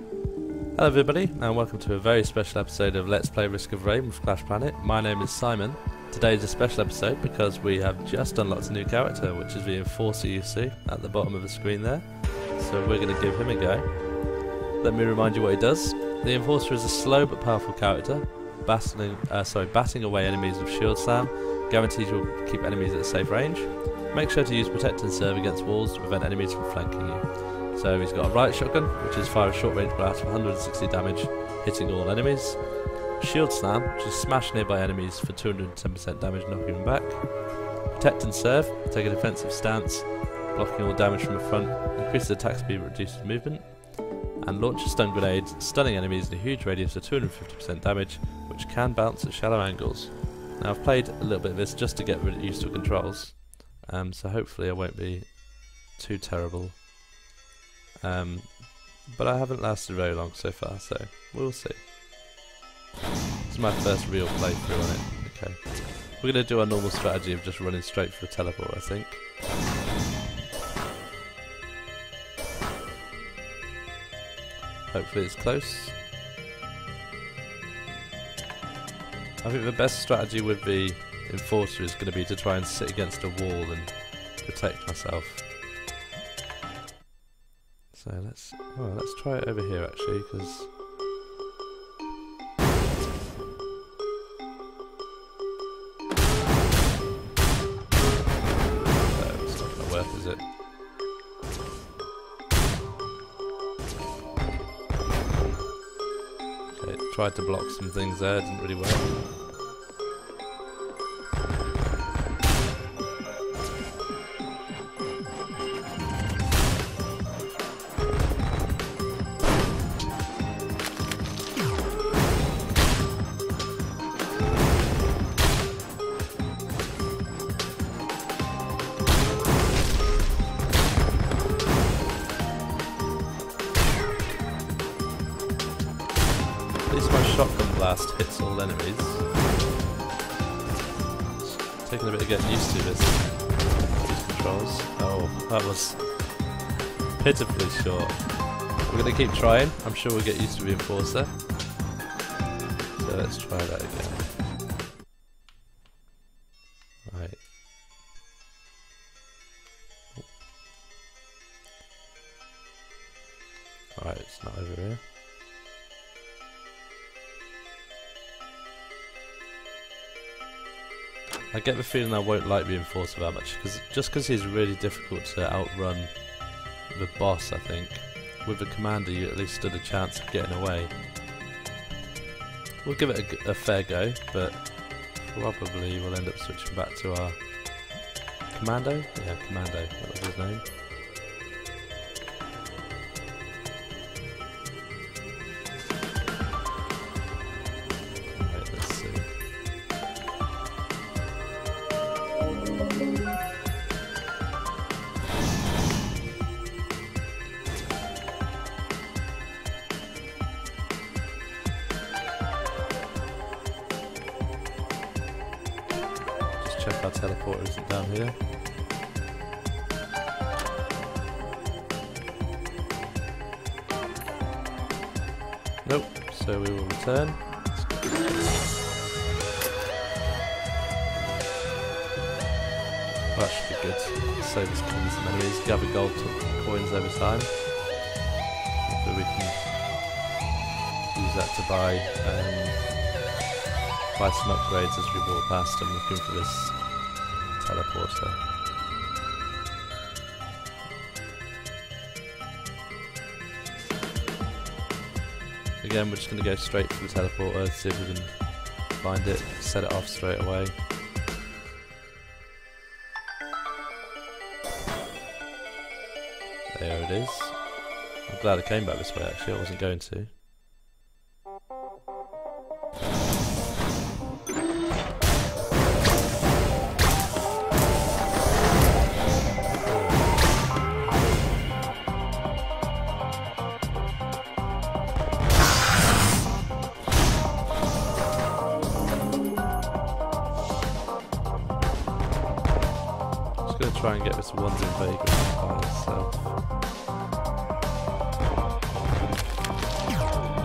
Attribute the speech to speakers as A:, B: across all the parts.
A: Hello everybody and welcome to a very special episode of Let's Play Risk of Rain with Clash Planet. My name is Simon. Today is a special episode because we have just unlocked a new character which is the Enforcer you see at the bottom of the screen there. So we're going to give him a go. Let me remind you what he does. The Enforcer is a slow but powerful character, battling, uh, sorry, batting away enemies with Shield Slam, guarantees you'll keep enemies at a safe range. Make sure to use Protect and Serve against walls to prevent enemies from flanking you. So he's got a riot shotgun, which is fire a short range blast of 160 damage, hitting all enemies. Shield slam, which is smash nearby enemies for 210% damage, knocking them back. Protect and serve, take a defensive stance, blocking all damage from the front, increases attack speed, reduces movement. And launch a stun grenade, stunning enemies in a huge radius of 250% damage, which can bounce at shallow angles. Now I've played a little bit of this just to get used to controls, um, so hopefully I won't be too terrible um, but I haven't lasted very long so far, so we'll see. It's my first real playthrough on it. Okay. We're going to do our normal strategy of just running straight for a teleport, I think. Hopefully it's close. I think the best strategy with the Enforcer is going to be to try and sit against a wall and protect myself. So let's oh, let's try it over here actually, because. Tried to block some things there, didn't really work. Blast hits all enemies. It's taking a bit of getting used to this, these controls. Oh, that was pitifully short. We're going to keep trying. I'm sure we'll get used to the Enforcer. So let's try that again. Right. Alright, it's not over here. I get the feeling I won't like the Enforcer that much, because just because he's really difficult to outrun the boss, I think. With the Commander, you at least stood a chance of getting away. We'll give it a, a fair go, but probably we'll end up switching back to our Commando? Yeah, Commando, what was his name? Check our teleporter isn't down here. Nope, so we will return. Save us killing some enemies, gather gold coins over time. Hopefully we can use that to buy um, buy some upgrades as we walk past. I'm looking for this teleporter. Again, we're just going to go straight for the teleporter, see if we can find it, set it off straight away. It is. I'm glad I came back this way actually, I wasn't going to. going to try and get this ones in vagrant by itself.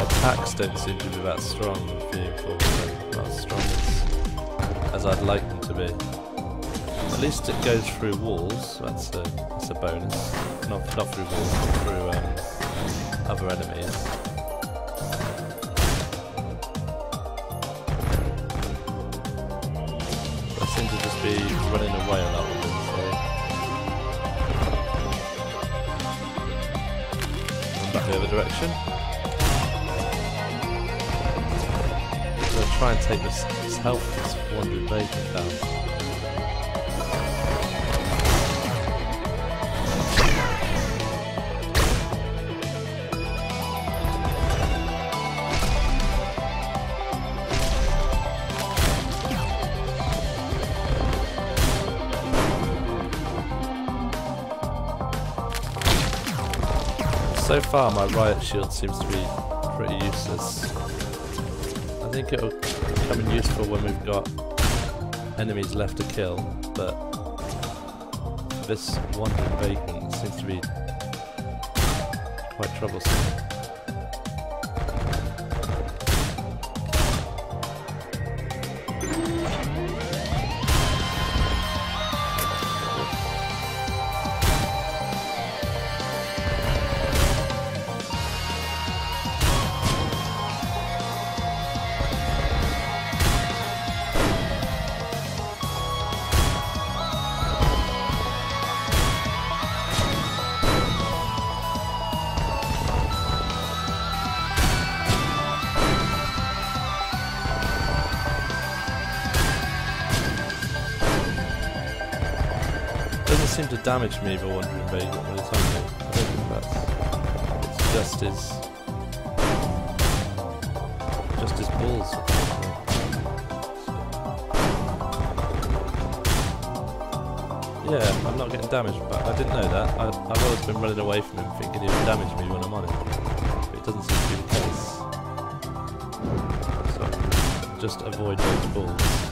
A: My attacks don't seem to be that strong being forward, not as strong as, as I'd like them to be. At least it goes through walls, that's a, that's a bonus. Not, not through walls, but through um, other enemies. I seem to just be running away lot with them, so... Back the other direction. Try and take this, this health, this wandering down. So far my riot shield seems to be pretty useless. I think it'll come in useful when we've got enemies left to kill, but this wandering vagrant seems to be quite troublesome. Seem to damage me the Wandering Vagrant when it's on me. I don't think that's... It's just his... Just his balls. Yeah, I'm not getting damaged, but I didn't know that. I, have always been running away from him thinking he would damage me when I'm on him. But it doesn't seem to be the case. So, just avoid those balls.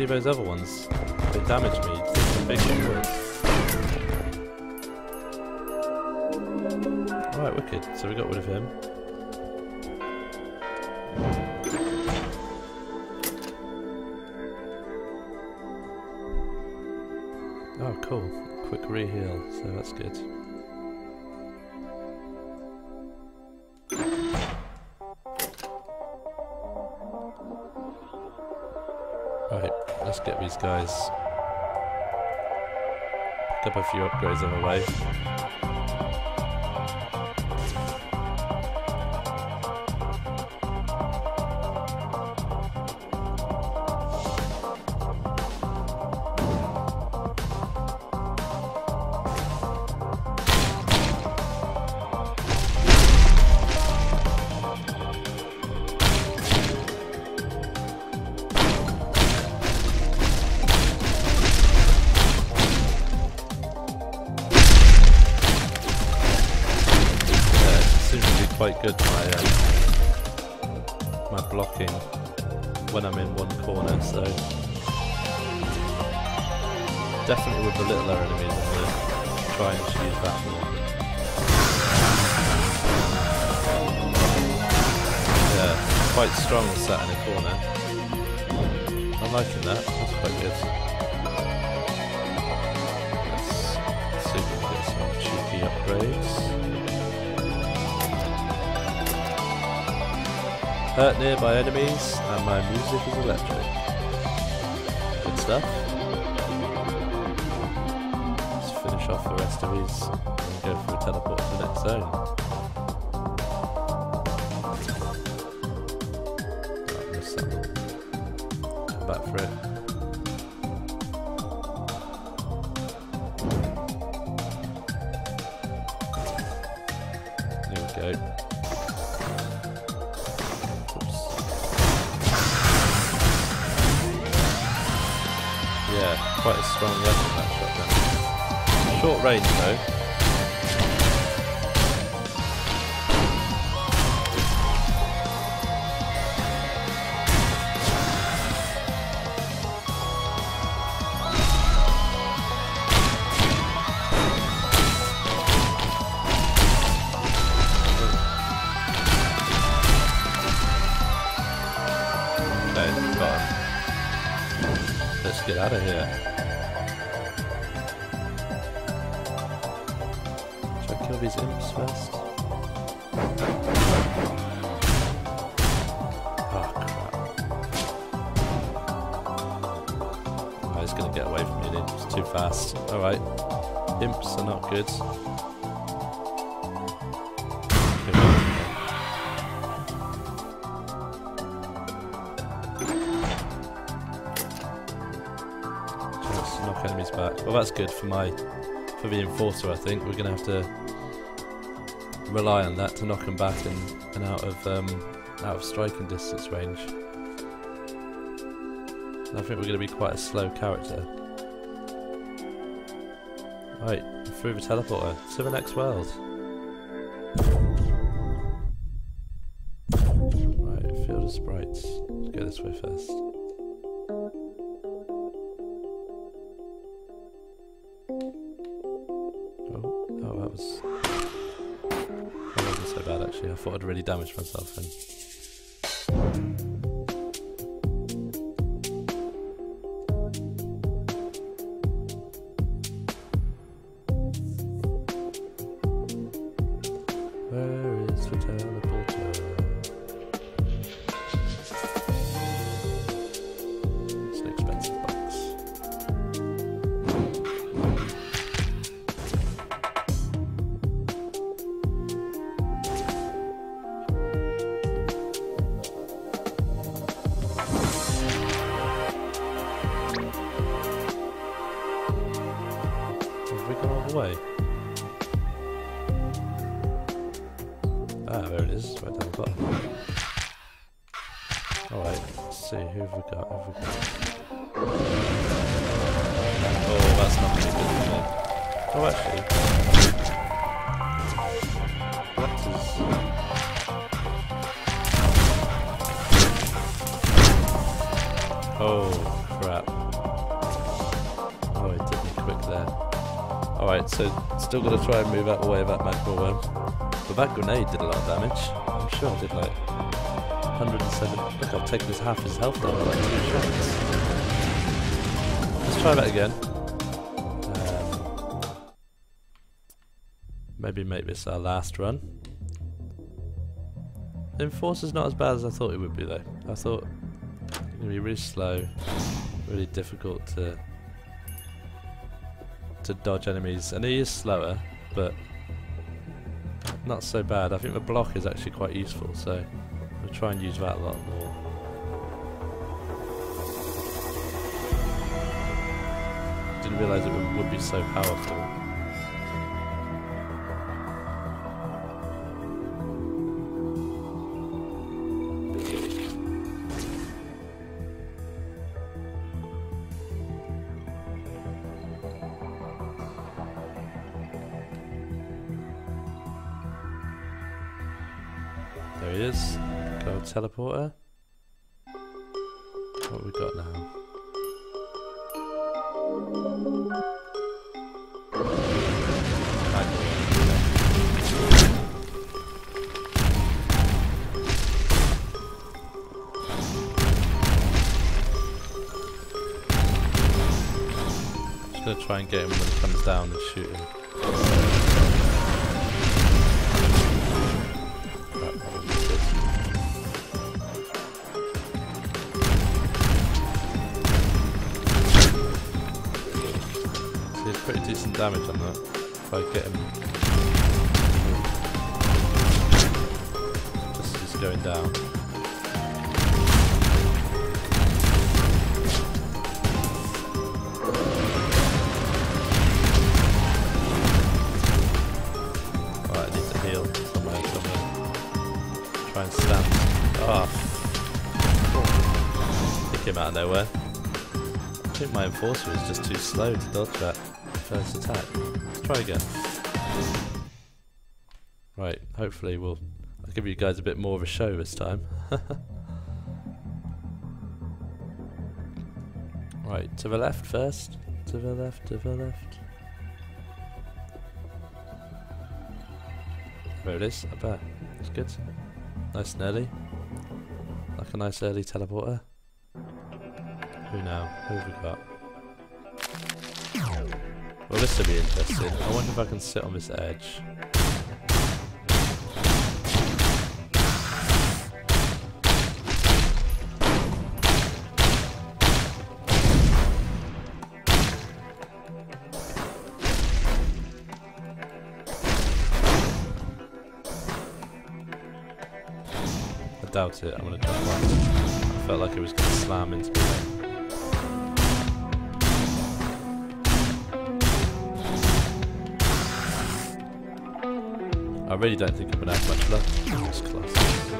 A: See those other ones. They damaged me. The big one Alright, wicked. So we got rid of him. Oh, cool. Quick re-heal, so that's good. These guys. Pick up a few upgrades on the way. Definitely with the littler enemies, gonna try and use that more. Yeah, quite strong sat in a corner. I'm liking that. That's quite good. Let's see if we can get some cheeky upgrades. Hurt nearby enemies, and my music is electric. Good stuff. Off the rest of these and go for a teleport to the next zone. Come back for it. There we go. Oops. Yeah, quite a strong weapon. Short range though. Let's get out of here. These imps first? Oh crap. Oh, he's gonna get away from me, it's too fast. Alright. Imps are not good. Knock enemies back. Well, that's good for my for the enforcer. I think we're gonna have to rely on that to knock them back and, and out of um, out of striking distance range. I think we're gonna be quite a slow character. Right, through the teleporter to the next world. Myself then. Ah, there it is, right down the bottom. Alright, let's see, who have we got? Have we got? Oh, that's not really good for me. Oh, actually. What is... Oh, crap. Oh, it did me quick there. Alright, so still to try and move out the way of that magma worm. But that grenade did a lot of damage. I'm sure I did like 107. Look, I've taken this half his health down by like two shots. Let's try that again. Um, maybe make this our last run. Enforcer's not as bad as I thought it would be though. I thought it would be really slow, really difficult to to dodge enemies, and he is slower, but not so bad. I think the block is actually quite useful, so we'll try and use that a lot more. Didn't realise it would, would be so powerful. Is. Gold teleporter. What we got now? Just gonna try and get him when he comes down and shoot him. Damage on that. If I get him. Just he's going down. Need to heal. Try and stand. Ah. Came out of nowhere. I think my enforcer is just too slow to dodge that first attack. Let's try again. Right, hopefully we'll I'll give you guys a bit more of a show this time. right, to the left first. To the left, to the left. There it is, up there. It's good. Nice and early. Like a nice early teleporter. Who now? Who have we got? Well, this will be interesting. I wonder if I can sit on this edge. I doubt it. I'm gonna one. I felt like it was gonna slam into me. Really don't think I'm gonna have much luck. It's close.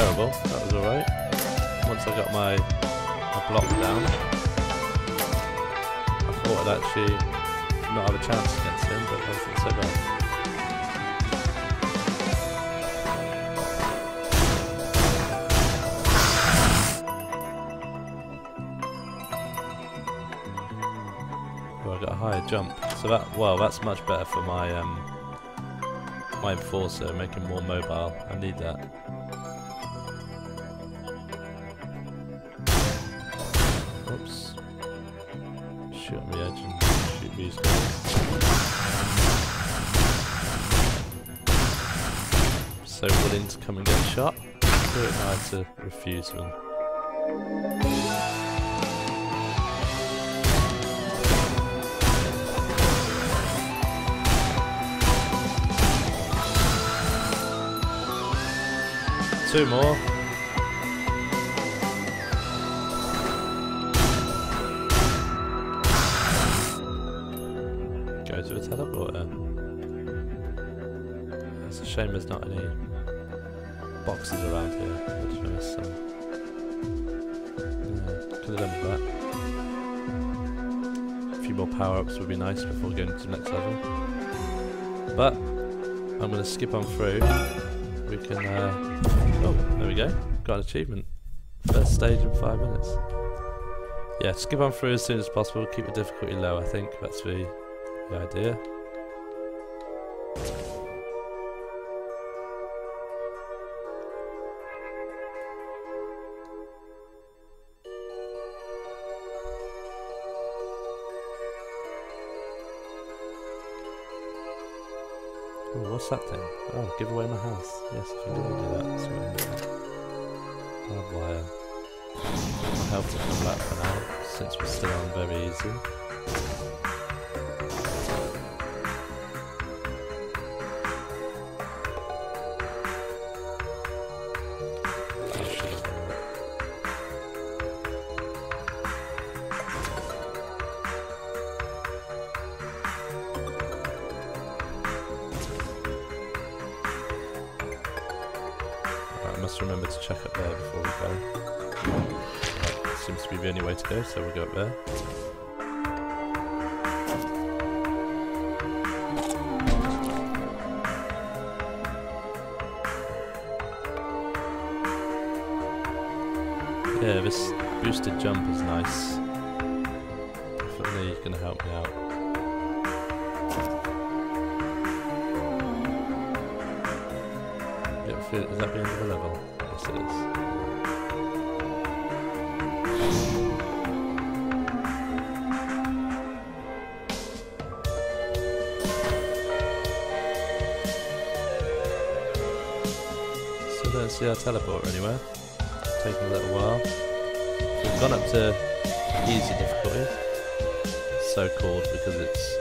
A: Terrible. That was alright. Once I got my, my block down, I thought I'd actually not have a chance against him, but that wasn't so bad. I got a higher jump. So that, well, that's much better for my um, my enforcer, making more mobile. I need that. So willing to come and get shot. It hard to refuse them. Two more. To the teleporter. It's a shame there's not any boxes around here. Which is some. Yeah, could have done with that. A few more power ups would be nice before going to the next level. But I'm going to skip on through. We can. Uh, oh, there we go. Got an achievement. First stage in five minutes. Yeah, skip on through as soon as possible. Keep the difficulty low. I think that's the, idea. Ooh, what's that thing? Oh, give away my house. Yes, I think do that. That's what I'm. I'll help to come back for now, since we're still on very easy. So we'll go up there. Yeah, this boosted jump is nice. Definitely gonna help me out. Is that the end of the level? Yes, it is. See our teleporter anywhere. Taking a little while. We've gone up to easy difficulty. so called because it's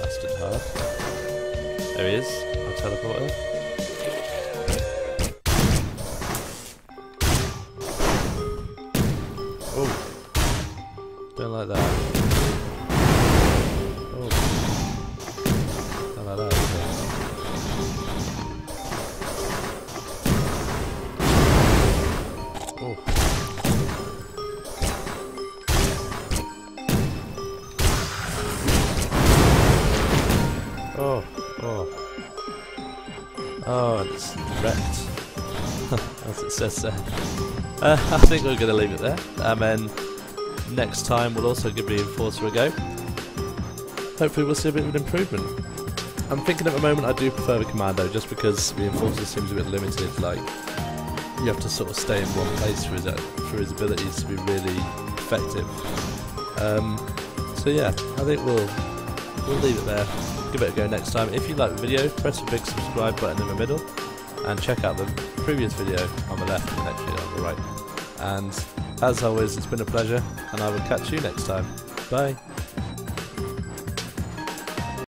A: bastard hard. There he is, our teleporter. As it says there. Uh, I think we're going to leave it there. And then next time we'll also give the Enforcer a go. Hopefully we'll see a bit of an improvement. I'm thinking at the moment I do prefer the Commando just because the Enforcer seems a bit limited. Like, you have to sort of stay in one place for his, for his abilities to be really effective. Um, so yeah, I think we'll we'll leave it there. Give it a go next time. If you like the video, press the big subscribe button in the middle, and check out the previous video on the left and next video on the right. And as always, it's been a pleasure, and I will catch you next time. Bye.